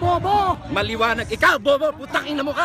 bobo! Maliwanag! Ikaw, bobo! Putang ina mo ka!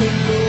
Thank you.